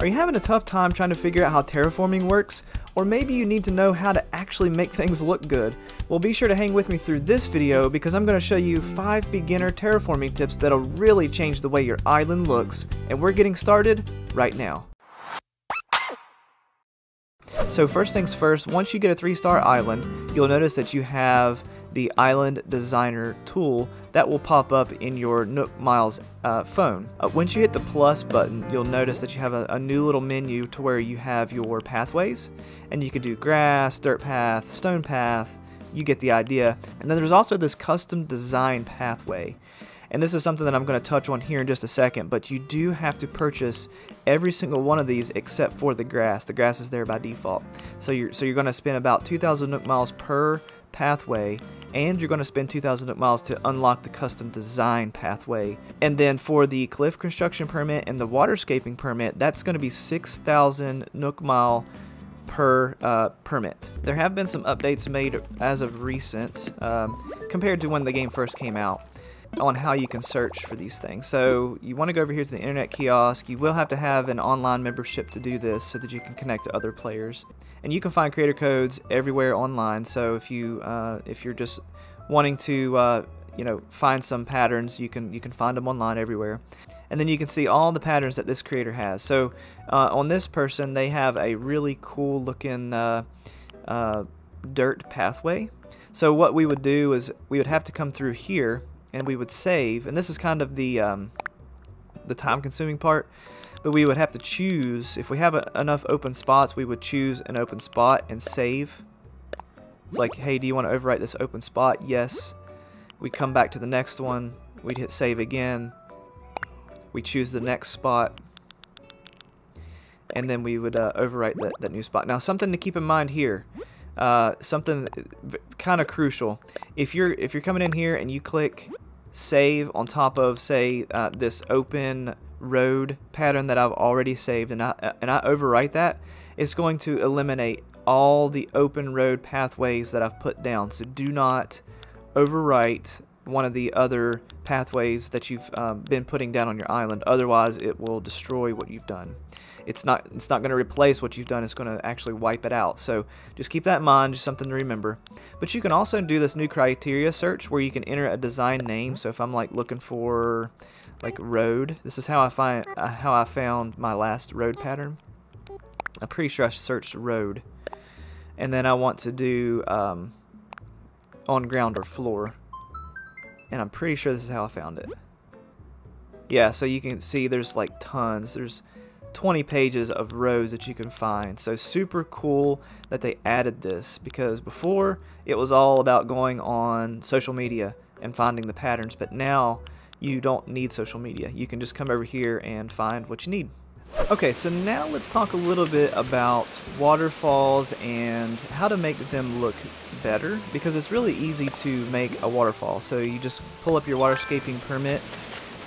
Are you having a tough time trying to figure out how terraforming works? Or maybe you need to know how to actually make things look good? Well be sure to hang with me through this video because I'm going to show you 5 beginner terraforming tips that'll really change the way your island looks and we're getting started right now. So first things first, once you get a 3 star island, you'll notice that you have the Island Designer tool that will pop up in your Nook Miles uh, phone. Uh, once you hit the plus button, you'll notice that you have a, a, new little menu to where you have your pathways, and you can do grass, dirt path, stone path, you get the idea. And then there's also this custom design pathway. And this is something that I'm going to touch on here in just a second, but you do have to purchase every single one of these except for the grass. The grass is there by default. So you're so you're going to spend about 2,000 Nook miles per pathway and you're going to spend 2,000 Nook miles to unlock the custom design pathway. And then for the cliff construction permit and the waterscaping permit, that's going to be 6,000 Nook mile per uh, permit. There have been some updates made as of recent um, compared to when the game first came out on how you can search for these things. So you want to go over here to the internet kiosk. You will have to have an online membership to do this so that you can connect to other players. And you can find creator codes everywhere online. So if you uh, if you're just wanting to uh, you know find some patterns, you can you can find them online everywhere. And then you can see all the patterns that this creator has. So uh, on this person, they have a really cool looking uh, uh, dirt pathway. So what we would do is we would have to come through here and we would save and this is kind of the um, the time consuming part but we would have to choose if we have a, enough open spots we would choose an open spot and save. It's like hey do you want to overwrite this open spot? Yes. We come back to the next one we'd hit save again we choose the next spot and then we would uh, overwrite that, that new spot. Now something to keep in mind here uh, something kind of crucial. If you're if you're coming in here and you click save on top of say uh, this open road pattern that I've already saved and I and I overwrite that, it's going to eliminate all the open road pathways that I've put down. So do not overwrite one of the other pathways that you've um, been putting down on your island. Otherwise, it will destroy what you've done it's not it's not going to replace what you've done it's going to actually wipe it out. So just keep that in mind just something to remember. But you can also do this new criteria search where you can enter a design name. So if I'm like looking for like road this is how I find uh, how I found my last road pattern. I'm pretty sure I searched road. And then I want to do um, on ground or floor. And I'm pretty sure this is how I found it. Yeah so you can see there's like tons. There's 20 pages of rows that you can find. So super cool that they added this because before it was all about going on social media and finding the patterns, but now you don't need social media. You can just come over here and find what you need. Okay, so now let's talk a little bit about waterfalls and how to make them look better because it's really easy to make a waterfall. So you just pull up your waterscaping permit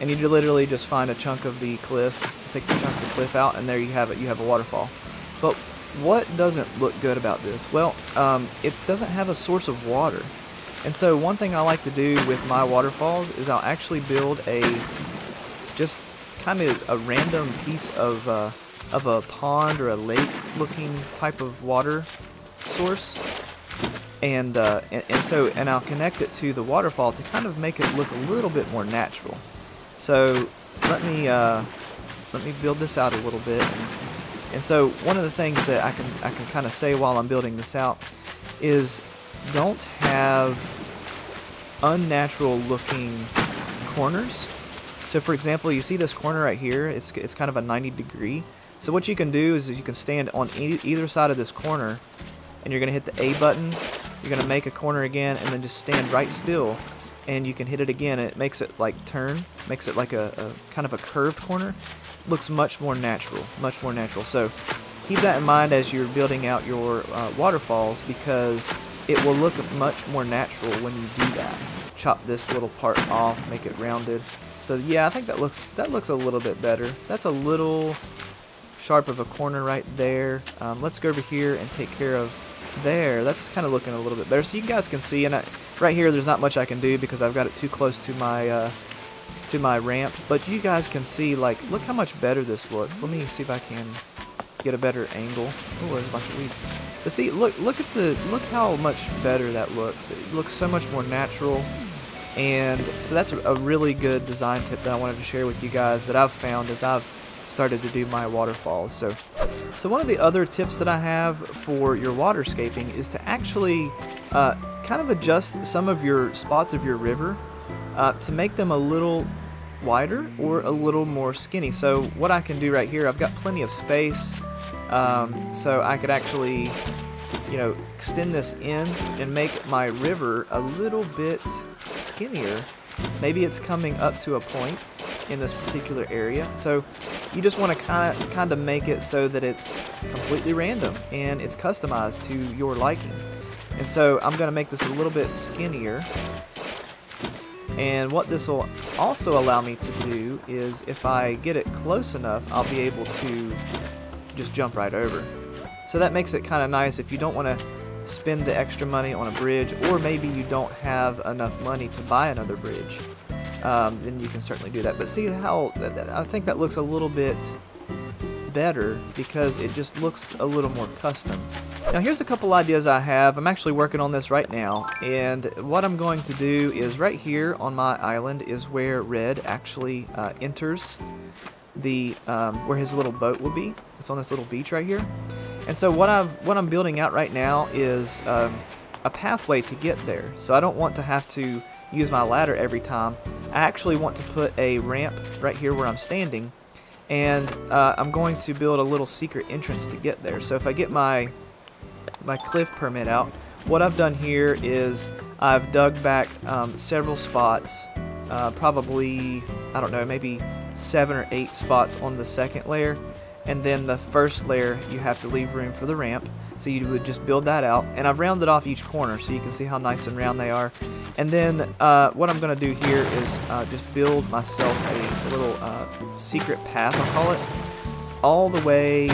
and you literally just find a chunk of the cliff, take the chunk of the cliff out, and there you have it. You have a waterfall. But what doesn't look good about this? Well, um, it doesn't have a source of water. And so one thing I like to do with my waterfalls is I'll actually build a just kind of a random piece of uh, of a pond or a lake looking type of water source and, uh, and, and so and I'll connect it to the waterfall to kind of make it look a little bit more natural. So let me uh, let me build this out a little bit. And, so one of the things that I can I can kind of say while I'm building this out is don't have unnatural looking corners. So for example, you see this corner right here, it's, it's kind of a 90 degree. So what you can do is you can stand on e either side of this corner and you're going to hit the A button, you're going to make a corner again and then just stand right still and you can hit it again it makes it like turn, makes it like a, a kind of a curved corner. Looks much more natural, much more natural. So keep that in mind as you're building out your uh, waterfalls because it will look much more natural when you do that. Chop this little part off, make it rounded. So yeah, I think that looks that looks a little bit better. That's a little sharp of a corner right there. Um, let's go over here and take care of there. That's kind of looking a little bit better. So you guys can see, and I, right here there's not much I can do because I've got it too close to my uh, to my ramp, but you guys can see, like, look how much better this looks. Let me see if I can get a better angle. Oh, there's a bunch of weeds. But see, look, look at the, look how much better that looks. It looks so much more natural. And so that's a really good design tip that I wanted to share with you guys that I've found as I've started to do my waterfalls. So, so one of the other tips that I have for your waterscaping is to actually uh, kind of adjust some of your spots of your river uh, to make them a little wider or a little more skinny. So what I can do right here, I've got plenty of space, um, so I could actually, you know, extend this in and make my river a little bit skinnier. Maybe it's coming up to a point in this particular area. So you just want to kind of make it so that it's completely random and it's customized to your liking. And so I'm going to make this a little bit skinnier. And what this will also allow me to do is if I get it close enough, I'll be able to just jump right over. So that makes it kind of nice if you don't want to spend the extra money on a bridge or maybe you don't have enough money to buy another bridge um, then you can certainly do that. But see how, I think that looks a little bit better because it just looks a little more custom. Now here's a couple ideas I have. I'm actually working on this right now and what I'm going to do is right here on my island is where Redd actually uh, enters the um, where his little boat will be. It's on this little beach right here. And so what I've what I'm building out right now is um, a pathway to get there. So I don't want to have to use my ladder every time. I actually want to put a ramp right here where I'm standing and uh, I'm going to build a little secret entrance to get there. So if I get my my cliff permit out, what I've done here is I've dug back um, several spots, uh, probably, I don't know, maybe seven or eight spots on the second layer, and then the first layer you have to leave room for the ramp. So you would just build that out. And I've rounded off each corner so you can see how nice and round they are. And then uh, what I'm going to do here is uh, just build myself a little uh, secret path, I'll call it, all the way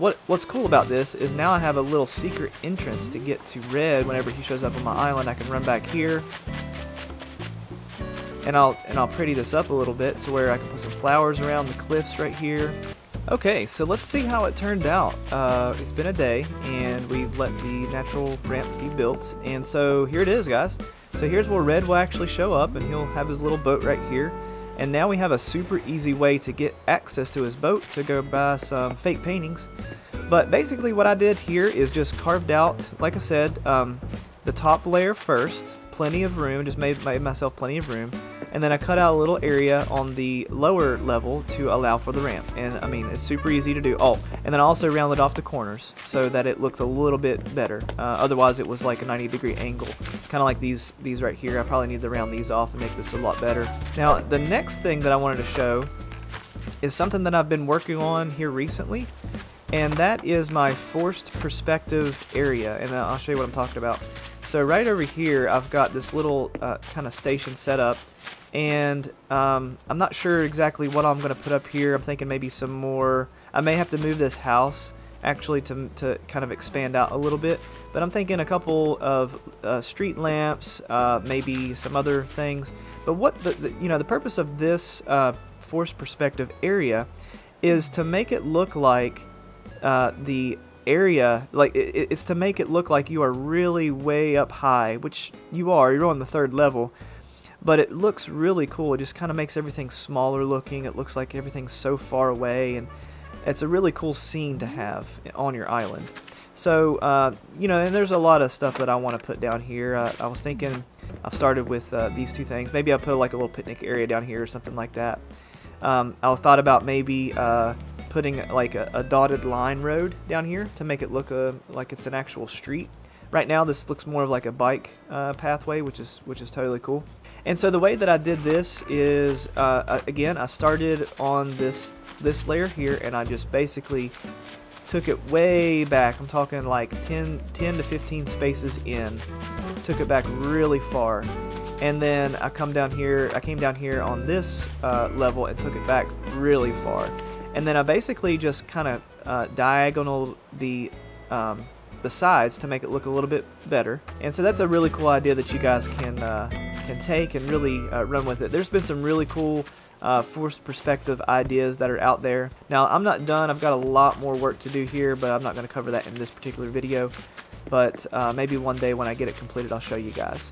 what what's cool about this is now I have a little secret entrance to get to Redd whenever he shows up on my island. I can run back here, and I'll and I'll pretty this up a little bit to where I can put some flowers around the cliffs right here. Okay, so let's see how it turned out. Uh, it's been a day, and we've let the natural ramp be built, and so here it is, guys. So here's where Redd will actually show up, and he'll have his little boat right here. And now we have a super easy way to get access to his boat to go buy some fake paintings. But basically what I did here is just carved out, like I said, um, the top layer first, plenty of room, just made, made myself plenty of room and then I cut out a little area on the lower level to allow for the ramp. And I mean it's super easy to do. Oh and then I also rounded off the corners so that it looked a little bit better. Uh, otherwise it was like a 90 degree angle kind of like these these right here. I probably need to round these off and make this a lot better. Now the next thing that I wanted to show is something that I've been working on here recently and that is my forced perspective area and I'll show you what I'm talking about. So right over here I've got this little uh, kind of station set up and um, I'm not sure exactly what I'm going to put up here. I'm thinking maybe some more. I may have to move this house actually to, to kind of expand out a little bit. But I'm thinking a couple of uh, street lamps, uh, maybe some other things. But what the, the, you know the purpose of this uh, forced perspective area is to make it look like uh, the area like it, it's to make it look like you are really way up high, which you are. You're on the third level but it looks really cool. It just kind of makes everything smaller looking. It looks like everything's so far away, and it's a really cool scene to have on your island. So, uh, you know, and there's a lot of stuff that I want to put down here. Uh, I was thinking, I've started with uh, these two things. Maybe I'll put like a little picnic area down here or something like that. Um, I thought about maybe uh, putting like a, a, dotted line road down here to make it look uh, like it's an actual street. Right now, this looks more of like a bike uh, pathway, which is which is totally cool. And so the way that I did this is, uh, again, I started on this this layer here, and I just basically took it way back. I'm talking like 10, 10 to 15 spaces in. Took it back really far. And then I come down here, I came down here on this uh, level and took it back really far. And then I basically just kind of uh, diagonal the um, the sides to make it look a little bit better. And so that's a really cool idea that you guys can uh, can take and really uh, run with it. There's been some really cool uh, forced perspective ideas that are out there. Now I'm not done. I've got a lot more work to do here, but I'm not going to cover that in this particular video. But uh, maybe one day when I get it completed, I'll show you guys.